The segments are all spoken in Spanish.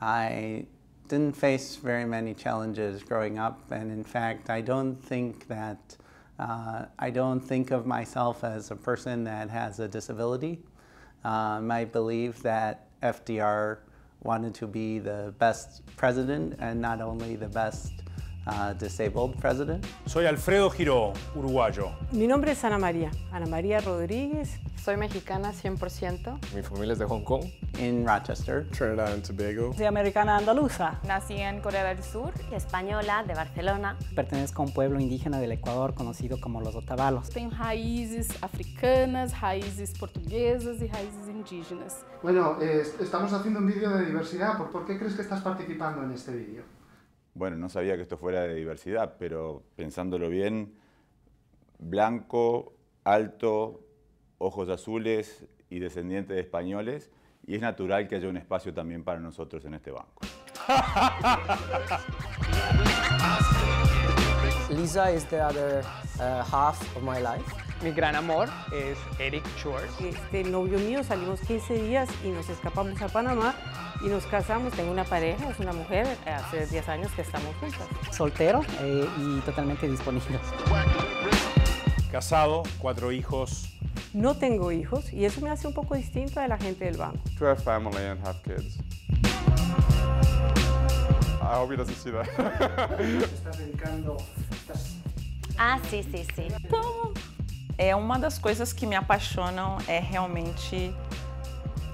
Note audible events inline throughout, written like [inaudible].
I didn't face very many challenges growing up, and in fact, I don't think that uh, I don't think of myself as a person that has a disability. Um, I believe that FDR wanted to be the best president and not only the best uh, disabled president. Soy Alfredo Giró, uruguayo. Mi nombre es Ana María, Ana María Rodríguez. Soy mexicana 100%. Mi familia es de Hong Kong. In Rochester. Trinidad and Tobago. Soy americana andaluza. Nací en Corea del Sur. Española de Barcelona. Pertenezco a un pueblo indígena del Ecuador conocido como los Otavalos. Tenho raízes africanas, raízes portuguesas y raízes indígenas. Bueno, eh, estamos haciendo un vídeo de diversidad. ¿Por, ¿Por qué crees que estás participando en este vídeo? Bueno, no sabía que esto fuera de diversidad, pero pensándolo bien, blanco, alto, ojos azules y descendiente de españoles, y es natural que haya un espacio también para nosotros en este banco. [laughs] Lisa is the other uh, half of my life. Mi gran amor es Eric Schwartz. Este novio mío salimos 15 días y nos escapamos a Panamá y nos casamos. Tengo una pareja, es una mujer, hace 10 años que estamos juntos. Soltero eh, y totalmente disponible. Casado, cuatro hijos. No tengo hijos y eso me hace un poco distinto de la gente del banco. To have family and have kids. I hope he doesn't see that. Estás dedicando... Ah, sim, sim, sim. Então, é uma das coisas que me apaixonam é realmente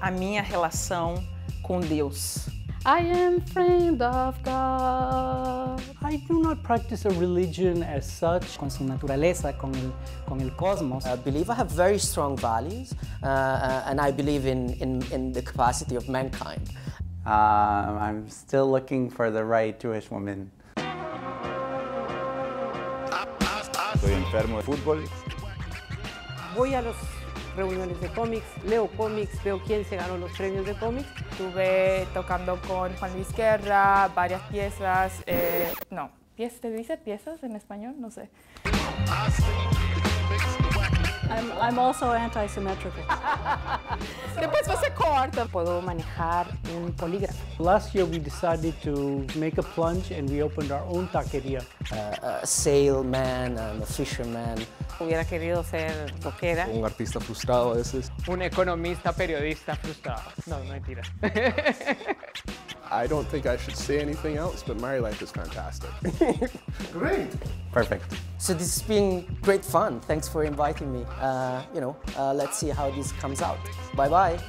a minha relação com Deus. I am friend of God. I do not practice a religion as such. Con su naturaleza, con el, con el cosmos. I believe I have very strong values uh, uh, and I believe in, in, in the capacity of mankind. Uh, I'm still looking for the right Jewish woman. Soy enfermo de fútbol. Voy a las reuniones de cómics, leo cómics, veo quién se ganó los premios de cómics. Estuve tocando con Juan Luis Guerra, varias piezas, eh, no, ¿se dice piezas en español? No sé. I'm, I'm also anti-symmetrical. [laughs] Depois você corta. Puedo manejar un polígrafo. Last year we decided to make a plunge and we opened our own taqueria. Uh, a sailman and a fisherman. Hubiera querido ser rockera. Un artista frustrado a veces. Un economista periodista frustrado. No, mentira. [laughs] I don't think I should say anything else, but Marry Life is fantastic. [laughs] Great. Perfect. So this has been great fun. Thanks for inviting me. Uh, you know, uh, let's see how this comes out. Bye bye.